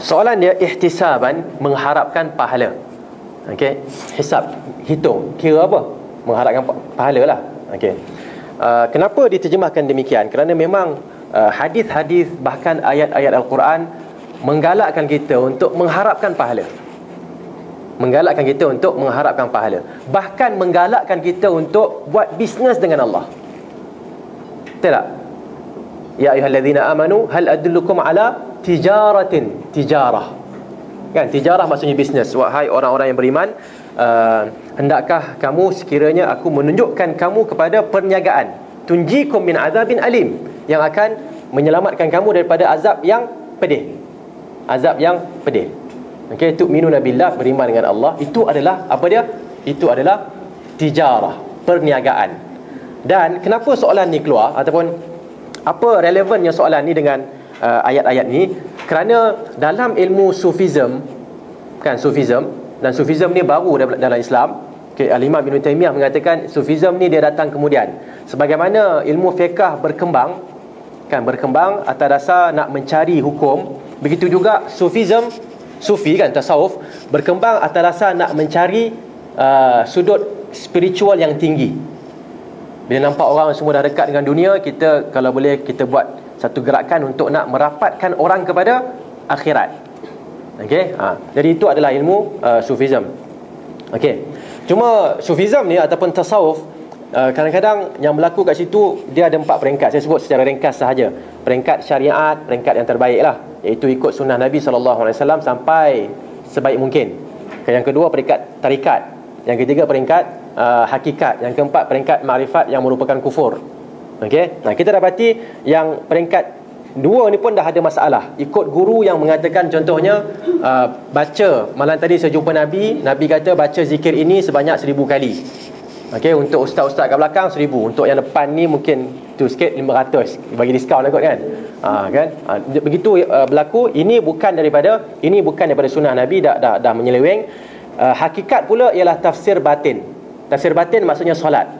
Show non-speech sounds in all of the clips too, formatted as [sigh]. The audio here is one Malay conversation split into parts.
Soalan dia ihtisaban mengharapkan pahala. Okey. Hisab, hitung, kira apa? Mengharapkan pahala lah. Okey. Uh, kenapa diterjemahkan demikian? Kerana memang uh, hadis-hadis bahkan ayat-ayat Al-Quran menggalakkan kita untuk mengharapkan pahala. Menggalakkan kita untuk mengharapkan pahala. Bahkan menggalakkan kita untuk buat bisnes dengan Allah. Betul tak? Ya ayuhalladzina amanu hal adullukum ala tijaratin tijarah. Kan tijarah maksudnya bisnes. Wahai orang-orang yang beriman, uh, hendakkah kamu sekiranya aku menunjukkan kamu kepada perniagaan? Tunjikum min azabin alim yang akan menyelamatkan kamu daripada azab yang pedih. Azab yang pedih. Okey tu minuna billah beriman dengan Allah. Itu adalah apa dia? Itu adalah tijarah perniagaan. Dan kenapa soalan ni keluar? Ataupun apa relevannya soalan ni dengan uh, ayat-ayat ni kerana dalam ilmu sufism kan sufism dan sufism ni baru dalam Islam. Okay, Al-Imam Ibn Taymiyah mengatakan sufism ni dia datang kemudian. Sebagaimana ilmu fiqah berkembang kan berkembang atas dasar nak mencari hukum begitu juga sufism sufi kan tasawuf berkembang atas dasar nak mencari uh, sudut spiritual yang tinggi. Bila nampak orang semua dah dekat dengan dunia kita kalau boleh kita buat satu gerakan untuk nak merapatkan orang kepada akhirat Okey. Ha. Jadi itu adalah ilmu uh, sufism. Okey. Cuma sufism ni ataupun tasawuf uh, kadang-kadang yang berlaku kat situ dia ada empat peringkat. Saya sebut secara ringkas sahaja. Peringkat syariat, peringkat yang terbaik lah. Iaitu ikut sunnah Nabi SAW sampai sebaik mungkin. Yang kedua peringkat tarikat. Yang ketiga peringkat uh, hakikat. Yang keempat peringkat makrifat yang merupakan kufur. Okey. Nah, kita dapati yang peringkat Dua ni pun dah ada masalah. Ikut guru yang mengatakan contohnya uh, Baca Malam tadi saya jumpa Nabi Nabi kata baca zikir ini sebanyak seribu kali. Okay, untuk ustaz-ustaz kat belakang seribu. Untuk yang depan ni mungkin tu sikit lima ratus. Bagi diskaun lah kot kan? Ha, kan? Ha, Begitu uh, berlaku. Ini bukan daripada Ini bukan daripada sunnah Nabi Dah, dah, dah menyeleweng. Uh, Hakikat pula ialah tafsir batin. Tafsir batin maksudnya solat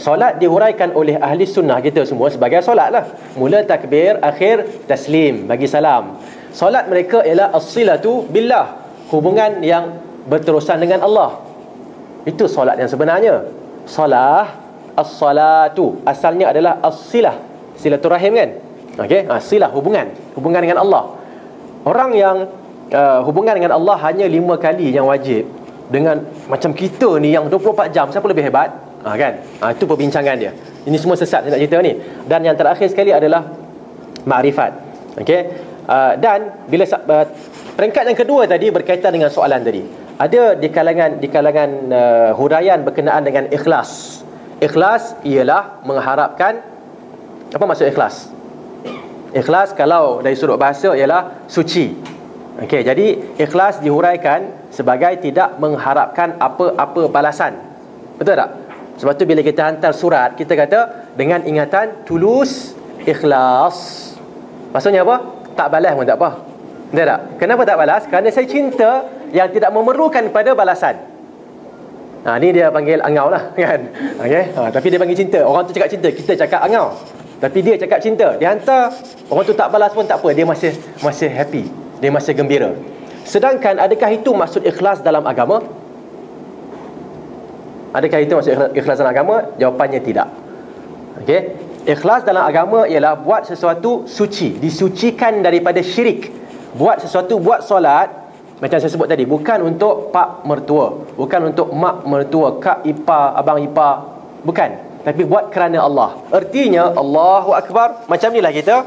Solat dihuraikan oleh ahli sunnah kita semua sebagai solat lah. Mula takbir, akhir taslim, bagi salam. Solat mereka ialah as-silatu billah. Hubungan yang berterusan dengan Allah. Itu solat yang sebenarnya. Salah, as-salatu. Asalnya adalah as-silah. Silaturahim kan? Okey, ha, silah hubungan. Hubungan dengan Allah. Orang yang uh, hubungan dengan Allah hanya lima kali yang wajib. Dengan macam kita ni yang 24 jam, siapa lebih hebat? Ha, kan? Ha, itu perbincangan dia. Ini semua sesat saya nak cerita ni. Dan yang terakhir sekali adalah makrifat. Okey? Uh, dan bila uh, peringkat yang kedua tadi berkaitan dengan soalan tadi. Ada di kalangan di kalangan uh, huraian berkenaan dengan ikhlas. Ikhlas ialah mengharapkan apa maksud ikhlas? Ikhlas kalau dari sudut bahasa ialah suci. Okey, jadi ikhlas dihuraikan sebagai tidak mengharapkan apa-apa balasan. Betul tak? Sebab tu bila kita hantar surat Kita kata Dengan ingatan Tulus Ikhlas Maksudnya apa? Tak balas pun tak apa Betul tak? Kenapa tak balas? Kerana saya cinta Yang tidak memerlukan pada balasan Ha, ni dia panggil angau lah [laughs] kan? Okay? Ha, tapi dia panggil cinta Orang tu cakap cinta Kita cakap angau Tapi dia cakap cinta Dia hantar Orang tu tak balas pun tak apa Dia masih masih happy Dia masih gembira Sedangkan adakah itu maksud ikhlas dalam agama? Adakah itu maksud ikhlas dalam agama? Jawapannya tidak. Okey. Ikhlas dalam agama ialah buat sesuatu suci, disucikan daripada syirik. Buat sesuatu buat solat macam saya sebut tadi bukan untuk pak mertua, bukan untuk mak mertua, kak ipa, abang ipa, bukan. Tapi buat kerana Allah. Artinya Allahu akbar macam inilah kita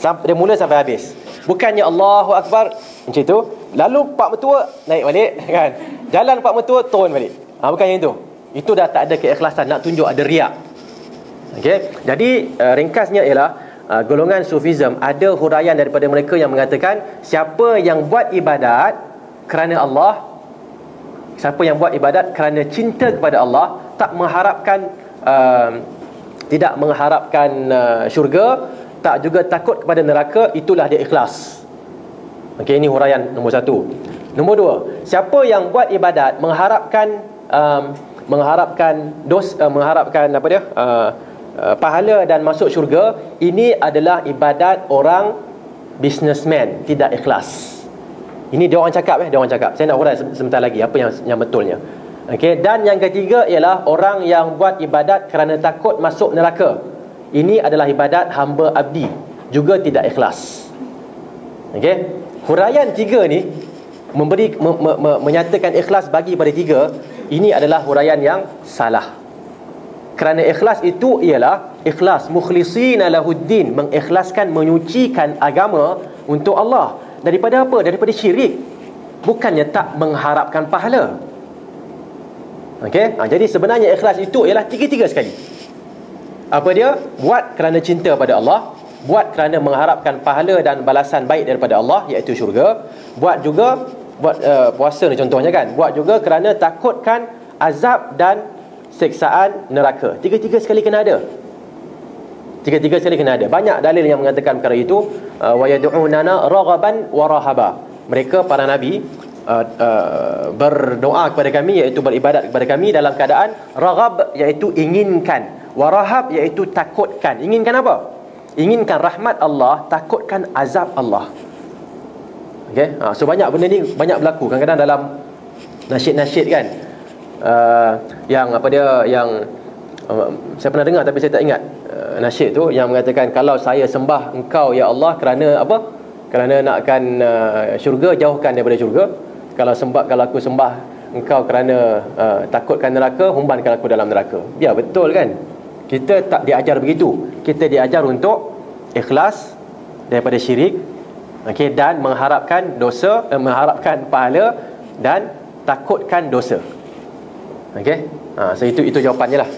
sampai dia mula sampai habis. Bukannya Allahu akbar macam itu, lalu pak mertua naik balik [laughs] kan. Jalan pak mertua turun balik. Ha, bukan yang itu. Itu dah tak ada keikhlasan nak tunjuk ada riak. Okey. Jadi uh, ringkasnya ialah uh, golongan sufism ada huraian daripada mereka yang mengatakan siapa yang buat ibadat kerana Allah siapa yang buat ibadat kerana cinta kepada Allah tak mengharapkan uh, tidak mengharapkan uh, syurga tak juga takut kepada neraka itulah dia ikhlas. Okey ini huraian nombor satu. Nombor dua, siapa yang buat ibadat mengharapkan um, mengharapkan dos uh, mengharapkan apa dia uh, uh, pahala dan masuk syurga ini adalah ibadat orang businessman tidak ikhlas. Ini dia orang cakap eh, dia orang cakap. Saya nak urai sebentar lagi apa yang yang betulnya. Okey, dan yang ketiga ialah orang yang buat ibadat kerana takut masuk neraka. Ini adalah ibadat hamba abdi juga tidak ikhlas. Okey. Huraian tiga ni memberi me, me, me, menyatakan ikhlas bagi pada tiga, ini adalah huraian yang salah. Kerana ikhlas itu ialah ikhlas mukhlisina lahuddin, mengikhlaskan menyucikan agama untuk Allah. Daripada apa? Daripada syirik. Bukannya tak mengharapkan pahala. Okey? Ha, jadi sebenarnya ikhlas itu ialah tiga-tiga sekali. Apa dia? Buat kerana cinta pada Allah, buat kerana mengharapkan pahala dan balasan baik daripada Allah iaitu syurga buat juga buat uh, puasa ni contohnya kan? Buat juga kerana takutkan azab dan seksaan neraka. Tiga-tiga sekali kena ada. Tiga-tiga sekali kena ada. Banyak dalil yang mengatakan perkara itu. Uh, wa yad'unana raghaban wa rahaba. Mereka para nabi uh, uh, berdoa kepada kami iaitu beribadat kepada kami dalam keadaan raghab iaitu inginkan. Warahab iaitu takutkan. Inginkan apa? Inginkan rahmat Allah takutkan azab Allah okey ha, so banyak benda ni banyak berlaku. Kadang-kadang dalam nasyid-nasyid kan uh, yang apa dia yang uh, saya pernah dengar tapi saya tak ingat uh, nasyid tu yang mengatakan kalau saya sembah engkau ya Allah kerana apa? Kerana nakkan uh, syurga jauhkan daripada syurga. Kalau sembah kalau aku sembah engkau kerana uh, takutkan neraka humbankan aku dalam neraka. Ya betul kan? Kita tak diajar begitu. Kita diajar untuk ikhlas daripada syirik okey dan mengharapkan dosa eh, mengharapkan pahala dan takutkan dosa. Okey? Ha, so itu itu jawapannya lah